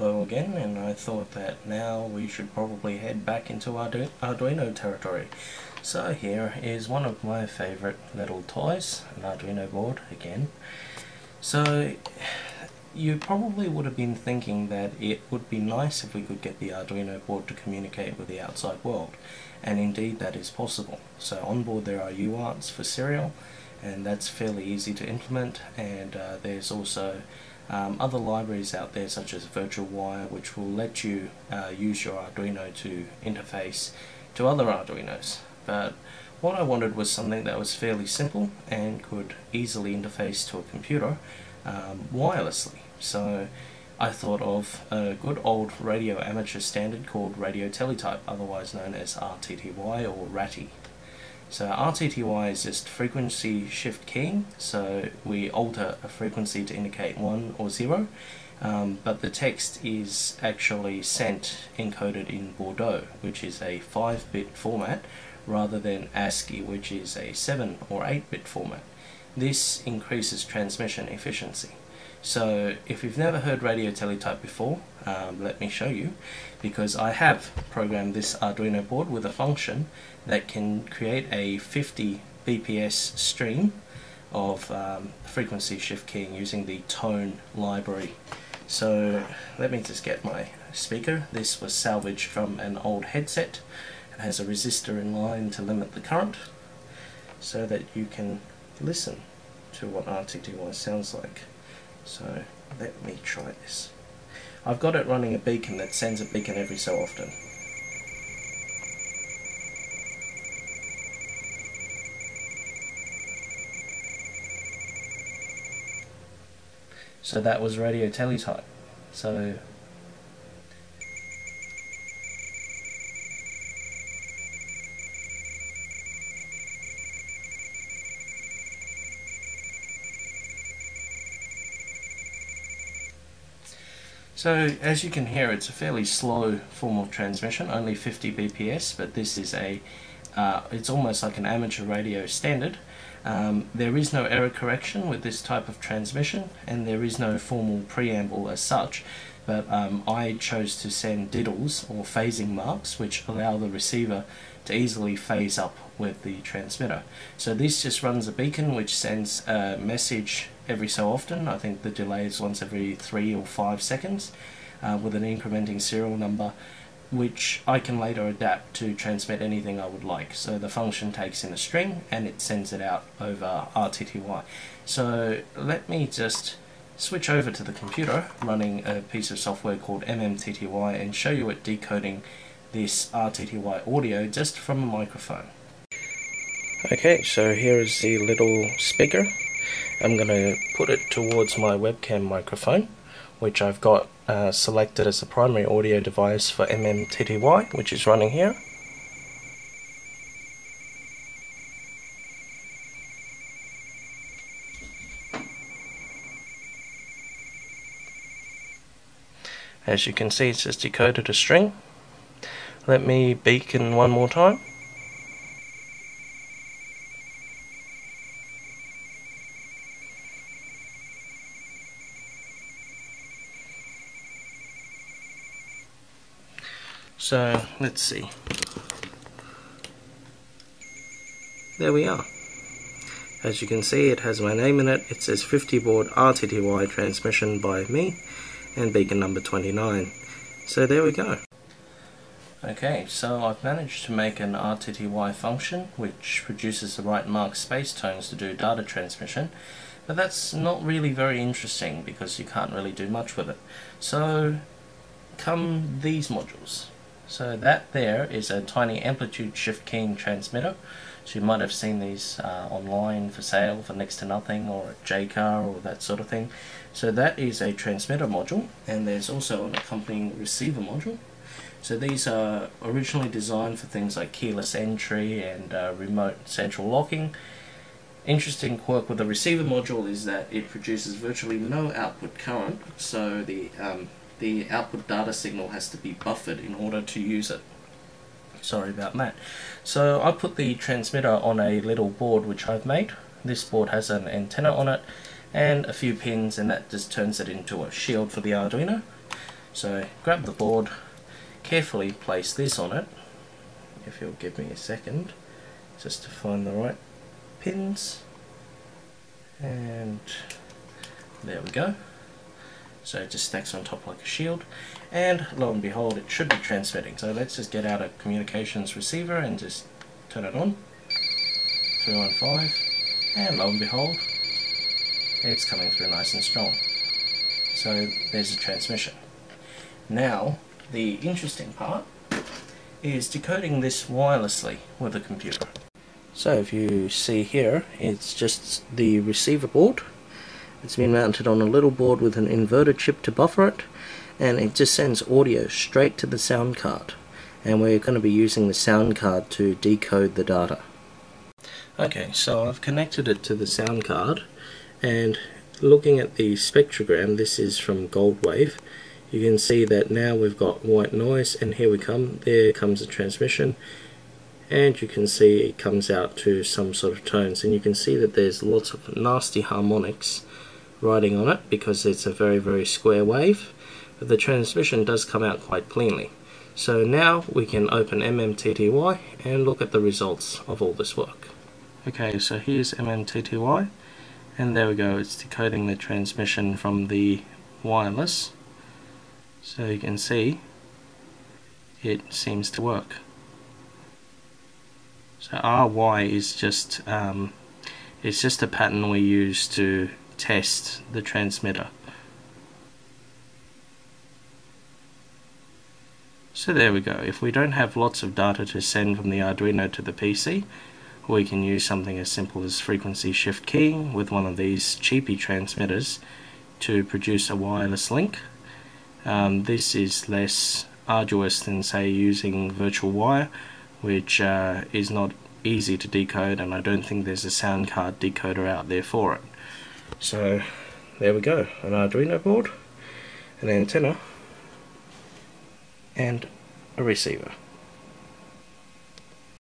again and I thought that now we should probably head back into Ardu Arduino territory. So here is one of my favorite little toys, an Arduino board again. So you probably would have been thinking that it would be nice if we could get the Arduino board to communicate with the outside world and indeed that is possible. So on board there are UARTs for serial and that's fairly easy to implement and uh, there's also um, other libraries out there such as Virtual Wire which will let you uh, use your Arduino to interface to other Arduinos. But what I wanted was something that was fairly simple and could easily interface to a computer um, wirelessly. So I thought of a good old radio amateur standard called Radio Teletype otherwise known as RTTY or RATI so RTTY is just frequency shift keying, so we alter a frequency to indicate 1 or 0, um, but the text is actually sent encoded in Baudot, which is a 5-bit format, rather than ASCII, which is a 7 or 8-bit format. This increases transmission efficiency. So if you've never heard radio teletype before, um, let me show you, because I have programmed this Arduino board with a function that can create a 50 BPS stream of um, frequency shift keying using the tone library. So let me just get my speaker. This was salvaged from an old headset. It has a resistor in line to limit the current so that you can listen to what RTTY sounds like. So let me try this. I've got it running a beacon that sends a beacon every so often. So that was radio teletype. So So as you can hear it's a fairly slow form of transmission, only 50 BPS, but this is a, uh, it's almost like an amateur radio standard. Um, there is no error correction with this type of transmission and there is no formal preamble as such, but um, I chose to send diddles or phasing marks which allow the receiver to easily phase up with the transmitter. So this just runs a beacon which sends a message every so often. I think the delay is once every three or five seconds uh, with an incrementing serial number which I can later adapt to transmit anything I would like. So the function takes in a string and it sends it out over RTTY. So let me just switch over to the computer running a piece of software called MMTTY and show you it decoding this RTTY audio just from a microphone. Okay, so here is the little speaker. I'm going to put it towards my webcam microphone, which I've got uh, selected as the primary audio device for MMTTY, which is running here. As you can see, it's just decoded a string. Let me beacon one more time. So let's see. There we are. As you can see it has my name in it. It says 50 baud RTTY transmission by me and beacon number 29. So there we go. Okay, so I've managed to make an RTTY function which produces the right mark space tones to do data transmission but that's not really very interesting because you can't really do much with it. So come these modules. So that there is a tiny amplitude shift keying transmitter. So you might have seen these uh, online for sale for next to nothing or at Jaycar or that sort of thing. So that is a transmitter module and there's also an accompanying receiver module. So these are originally designed for things like keyless entry and uh, remote central locking. Interesting quirk with the receiver module is that it produces virtually no output current, so the um, the output data signal has to be buffered in order to use it. Sorry about that. So I put the transmitter on a little board which I've made. This board has an antenna on it and a few pins and that just turns it into a shield for the Arduino. So grab the board, carefully place this on it, if you'll give me a second, just to find the right pins, and there we go. So it just stacks on top like a shield, and lo and behold it should be transmitting. So let's just get out a communications receiver and just turn it on. 315, and lo and behold, it's coming through nice and strong. So there's a transmission. Now, the interesting part is decoding this wirelessly with a computer. So if you see here, it's just the receiver board. It's been mounted on a little board with an inverter chip to buffer it, and it just sends audio straight to the sound card. And we're going to be using the sound card to decode the data. Okay, so I've connected it to the sound card, and looking at the spectrogram, this is from Goldwave, you can see that now we've got white noise and here we come there comes the transmission and you can see it comes out to some sort of tones and you can see that there's lots of nasty harmonics riding on it because it's a very very square wave but the transmission does come out quite cleanly. So now we can open MMTTY and look at the results of all this work. Okay so here's MMTTY and there we go. It's decoding the transmission from the wireless. So you can see it seems to work. So RY is just um, it's just a pattern we use to test the transmitter. So there we go. If we don't have lots of data to send from the Arduino to the PC, we can use something as simple as frequency shift keying with one of these cheapy transmitters to produce a wireless link um, this is less arduous than say using virtual wire which uh, is not easy to decode and I don't think there's a sound card decoder out there for it. So there we go, an Arduino board, an antenna and a receiver.